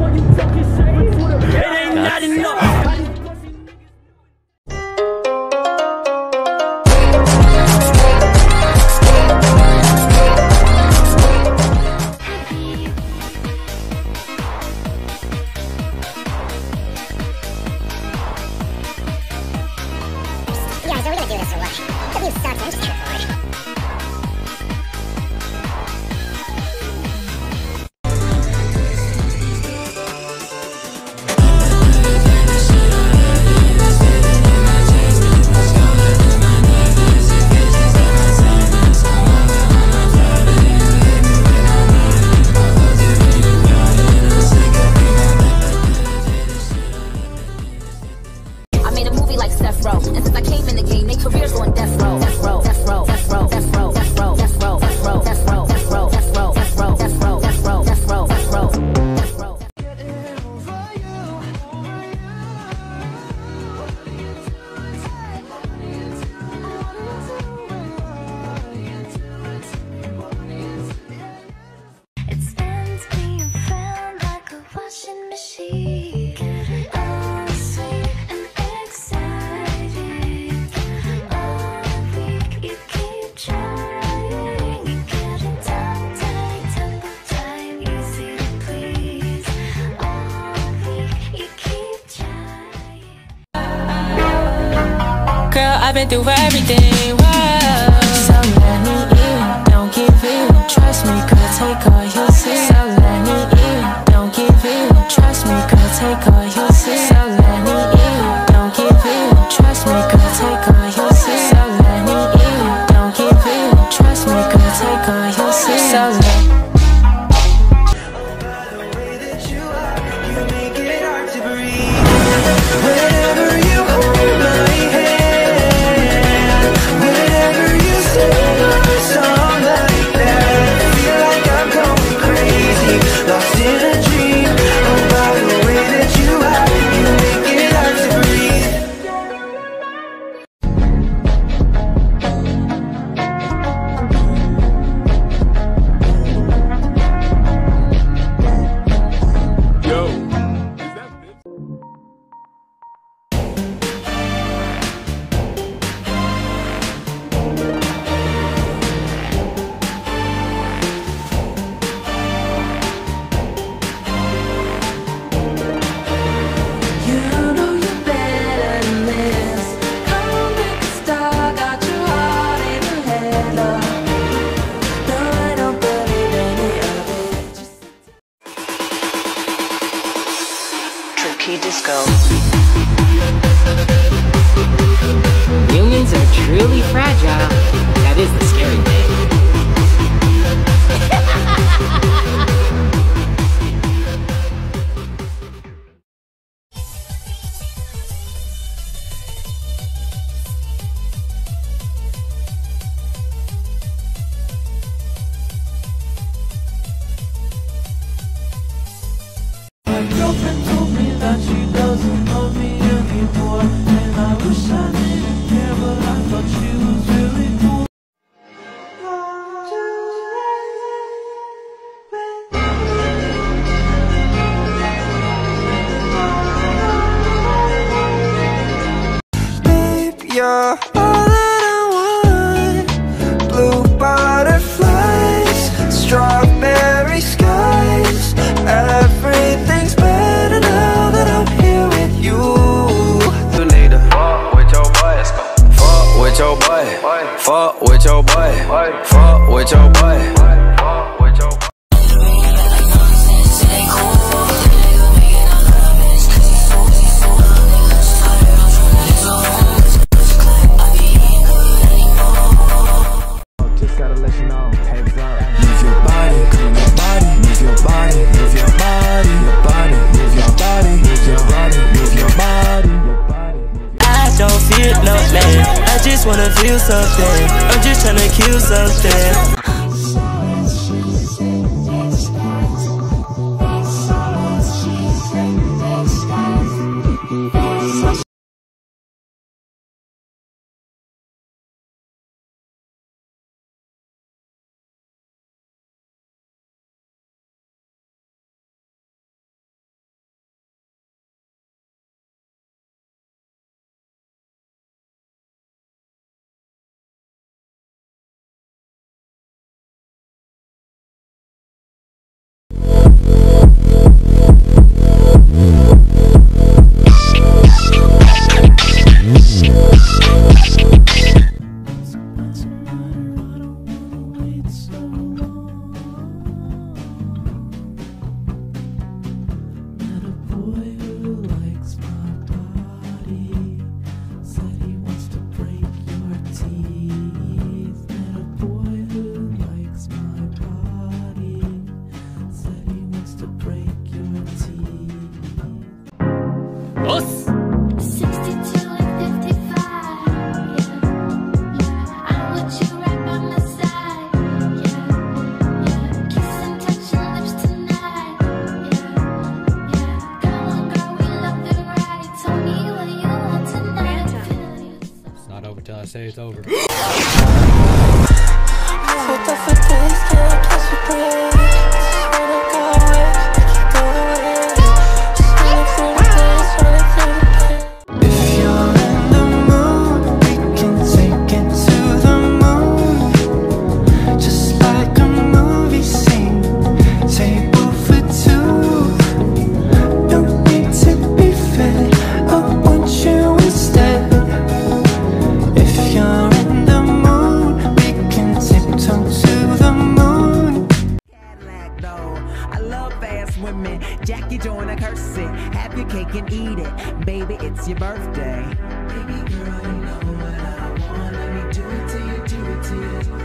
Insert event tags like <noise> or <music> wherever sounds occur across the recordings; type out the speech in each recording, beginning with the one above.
It ain't not enough. I came in the game, they careers on death row. Death row, death row, death row, death row, death row, death row, death row, death row, death row, death row, death row, death row, death row, death row, death row, death row. It spins like a washing machine. I've been through everything. Whoa. So let me in, don't give in. Trust me, girl, take all you see. Disco. Unions are truly fragile. That is the scary you're all that I want. Blue butterflies, strawberry skies. Everything's better now that I'm here with you. You need to fuck with your boy. Fuck with your boy. Fuck with your boy. Fuck with your boy. Something. I'm just tryna kill something say it's over. <gasps> <gasps> <gasps> love fast women. Jackie Joyner-Kersee. Have your cake and eat it. Baby, it's your birthday. Baby girl, you know what I want. Let me do it to you, do it to you.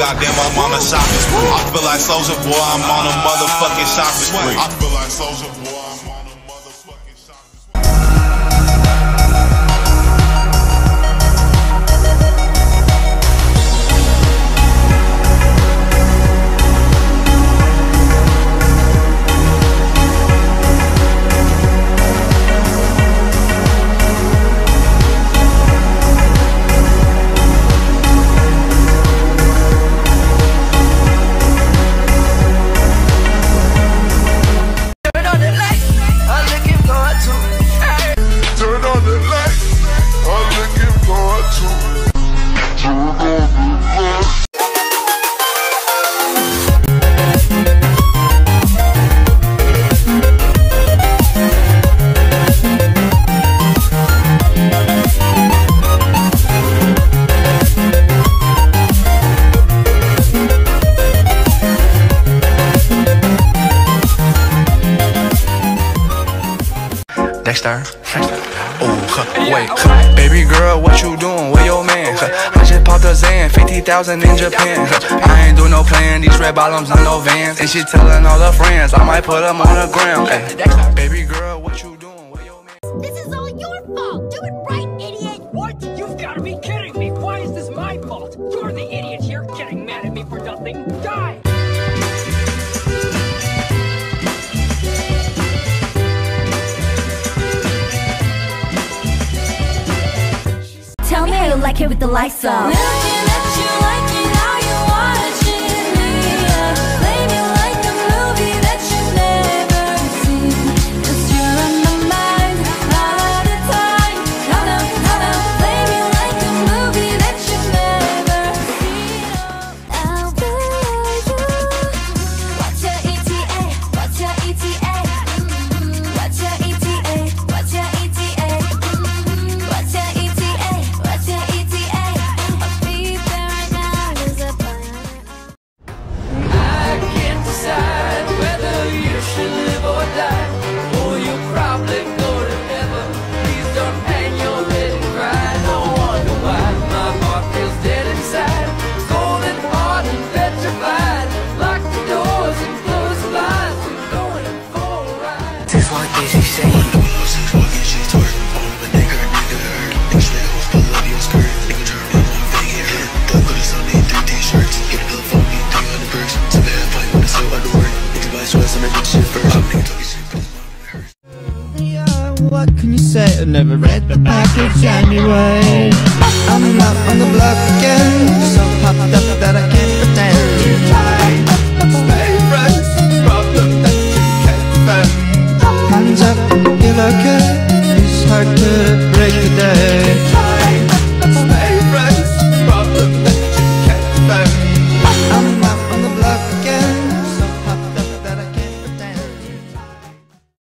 goddamn, I'm on a spree. I feel like Soldier Boy, I'm on a motherfucking shopping spree. I feel like Soldier Boy, I'm on Kazan, 50,000 in Japan. I ain't do no plan, these red bottoms on no vans. And she telling all her friends, I might put them on the ground. Baby girl, what you like it with the lights off. Package